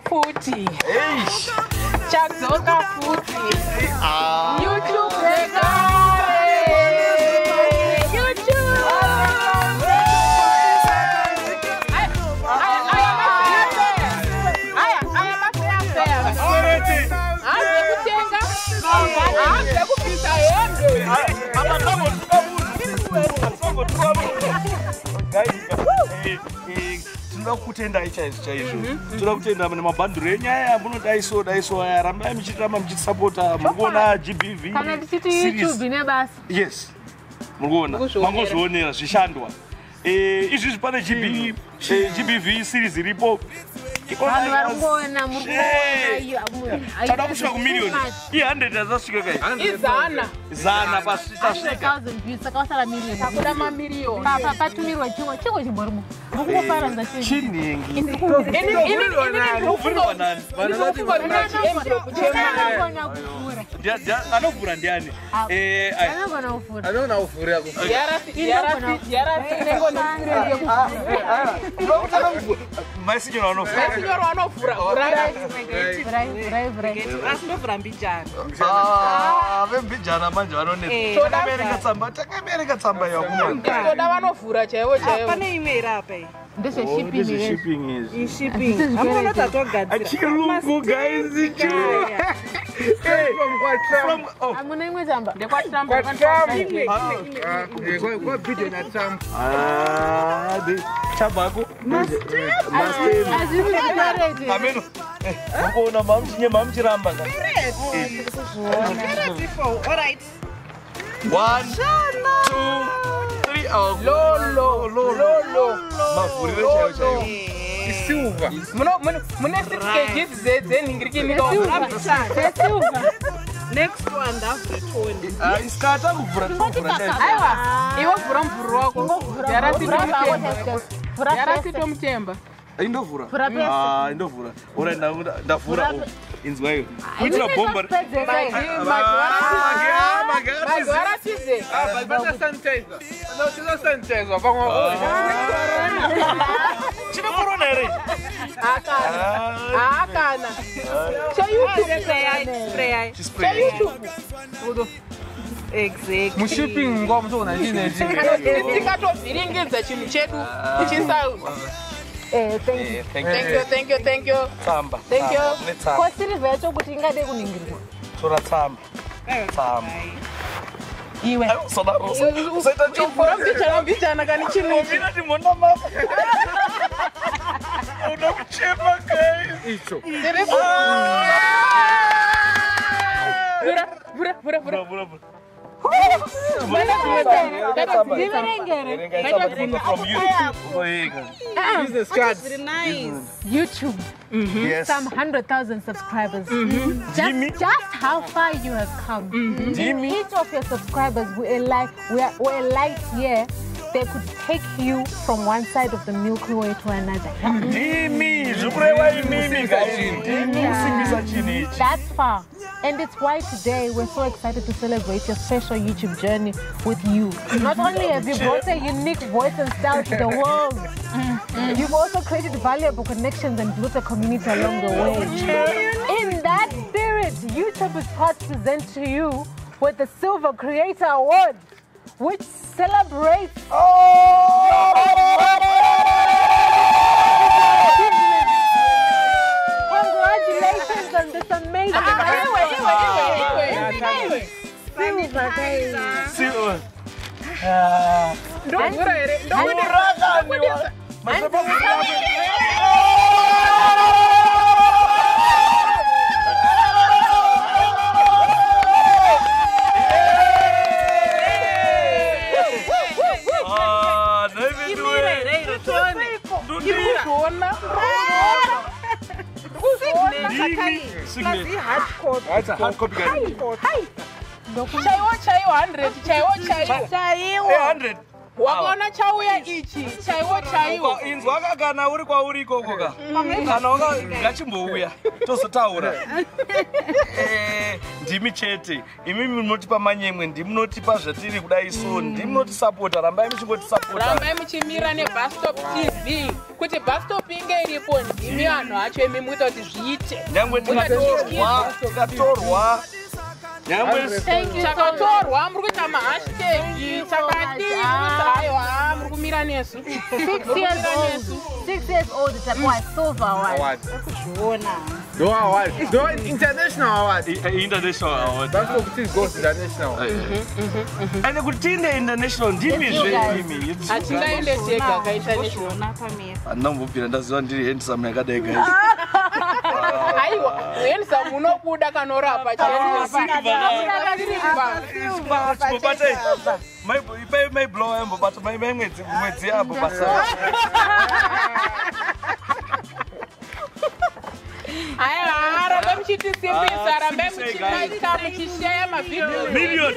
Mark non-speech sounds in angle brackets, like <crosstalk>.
futi Eish. chadzoka futi Ah. youtube tinoda kutendai chaizvo chaizvo. Toda kutenda nemabhandiro enyaya munodai so dai so aya. Rambai muchitiramba muchitisapota muri kuona gbv kana tichiti youtube nebasa yes muri kuona mangozvionera zvishandwa. Eh, izvizvi pane GB eh, gbv series iripo vanhu vari kuona muri Hey. kuona tada kusvika kumiliyoni i100 hazasvika kai izana zana pasi tasvika 100,000 views saka wasara miliyoni kuda mamiriyoni Pa- pa- patumirwa chimwe chimwe chimborimo mukungofaranza chinhu chinhingi ndinofunga nani anofura ndiani? Anogona kufura anogona kufura ku maisinyo anofura yarasinyorwa anovhura Vurai, vurai, vurai. asindovhura mbijana. Ah, manje vanonetsa Eh, tsamba takabereka tsamba yakumana toda vanovhura chaivo chaivo. pane imwe iri apa iyi? Ndezveshipping izvi zvikwereti. <laughs> tatogadzira chirungu guys hamuna imwe tsamba zvikwereti ameno mukuona mamuchinye mamuchiramba one two three. Oh, lolo lolo mavhuriro chaivo chaivo isilva mune 6 kgs dzenhingirikini sesilva next one ndavhure toni Ah, isikata kuvhura tovhura chaivo aiwa iwe vhura mvuri wako. Yarasitomutemba pese. Ah, ndavhura inzwayo kuitira pamwe here haakana. Cheyoutube exact mushipping nguva mutoona chinechi tingatovhiringidza chinhu chedu tichisaudza Eh, thank you. thank you. thank you thank you. Tsamba Thank you. netsamba ko silivha yacho kuti ingade kuningirwa. Tora tsamba. Tsamba. iwe. Usaita vhura mbijana mbijana kani chinuchi <laughs> Eu não tinha paguei. Isso. Bura, bura, bura, bura. Bura, bura, Business cards. Nice. YouTube. Mm -hmm. yes. Some 100,000 subscribers. Mm -hmm. Just, just how far you have come. Mm -hmm. Each of your subscribers, we're we're, we're light year they could take you from one side of the milky way to another. Ndimi zvikureva mm. imimi mm. guys. ndimi kusimbisa chinhu ichi. That's far. And it's why today we're so excited to celebrate your special YouTube journey with you. Not only have you brought a unique voice and style to the world, mm-hmm. you've also created valuable connections and built a community along the way. Mm-hmm. In that spirit, YouTube is proud to present to you with the Silver Creator Award, which celebrates. Oh! Congratulations on this amazing anyway, anyway, anyway, anyway. Ah, don't ndundira. kuzviona Ndimi. Signet. That's a hard copy, guys. chaiwo chaiwo 100 chaiwo chaiwo chaiwo Eh, 100. Wakaona chauya ichi? Chaiwo chaiwo. Inzwa ka kana uri kwauri ikoko ka? Kana ngachimbouya tozotaura. <laughs> Eh, ndimi chete. Imi munotipa manyemwe ndimunotipa zvatiri kudai so ndimunotisapota rambai muchingotisapota rambai muchimira nebustop tv kuti bustop inge iripo ndimi imi vanhu vacho imi muita kuti zviite. Nyangwe tikatorwa tikatorwa chakatorwa muri kuita mahashtegi chakadii hayo ha muri kumira nesu. <laughs> No award. No international award. International award. That's what it goes international. Ah, And kuti tiende international ndimi zveimi. Hatingaende tega ka international. Andambobvira ndaziva ndiri handsome yakadai guys. <laughs> aiwa hensa munobuda kanorapa chaibai maiblowa yambobata maimwedzi mwedzi yambobasa arambe muchitisimbisa rambe muchilaika muchisheya mavhidhiyo